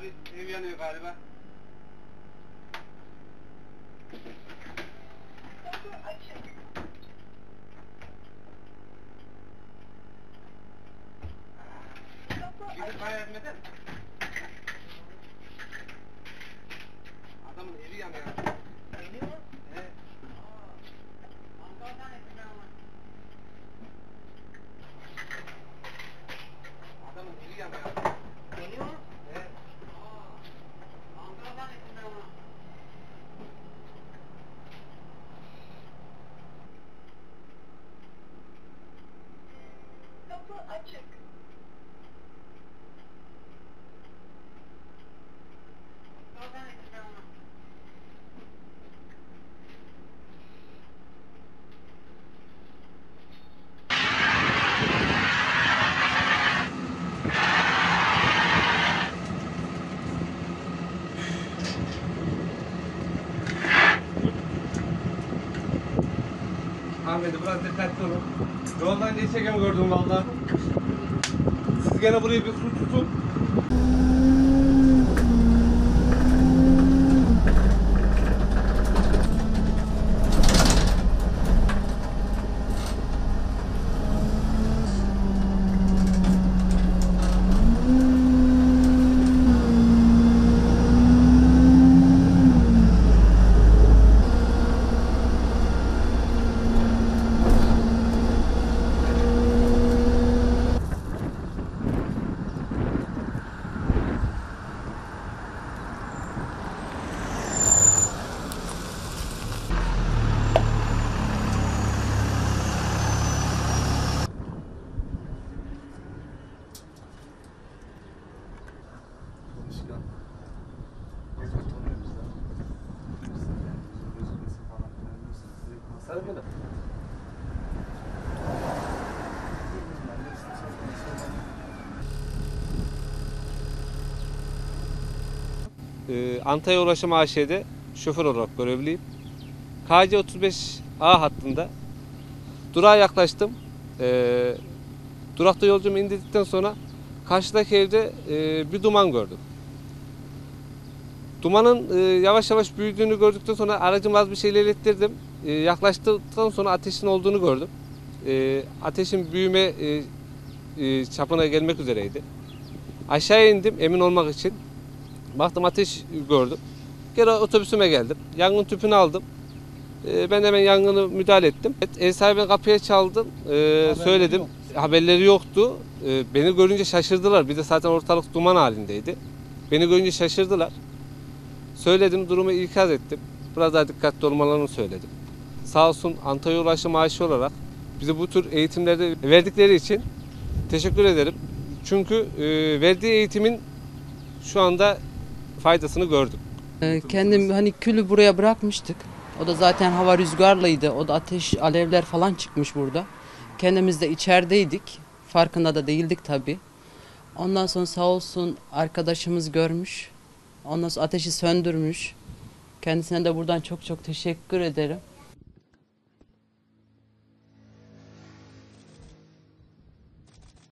Abi ev yanıyor galiba. Gidip eder misin? Adamın evi. Yanıyor magic. Ahmet'i biraz dikkatli olun. Yoldan geçerken gördüm valla. Siz gene burayı bir su tutun. Ee, Antalya Ulaşım AŞ'de şoför olarak görevliyim. KC 35A hattında durağa yaklaştım. Ee, durakta yolcumu indirdikten sonra karşıdaki evde e, bir duman gördüm. Dumanın e, yavaş yavaş büyüdüğünü gördükten sonra aracımı az bir şeyle ilettirdim. E, yaklaştıktan sonra ateşin olduğunu gördüm. E, ateşin büyüme e, e, çapına gelmek üzereydi. Aşağıya indim emin olmak için. Baktım ateş gördüm. Geri otobüsüme geldim. Yangın tüpünü aldım. Ee, ben hemen yangını müdahale ettim. Evet, ev sahibine kapıya çaldım. Ee, söyledim. Haberleri yoktu. Ee, beni görünce şaşırdılar. Bir de zaten ortalık duman halindeydi. Beni görünce şaşırdılar. Söyledim, durumu ikaz ettim. Biraz daha dikkatli olmalarını söyledim. Sağ olsun Antalya Ulaşım Maaşı olarak bize bu tür eğitimleri verdikleri için teşekkür ederim. Çünkü e, verdiği eğitimin şu anda faydasını gördüm. Ee, Kendim hani külü buraya bırakmıştık. O da zaten hava rüzgarlıydı. O da ateş, alevler falan çıkmış burada. Kendimiz de içerideydik. Farkında da değildik tabii. Ondan sonra sağ olsun arkadaşımız görmüş. Ondan sonra ateşi söndürmüş. Kendisine de buradan çok çok teşekkür ederim.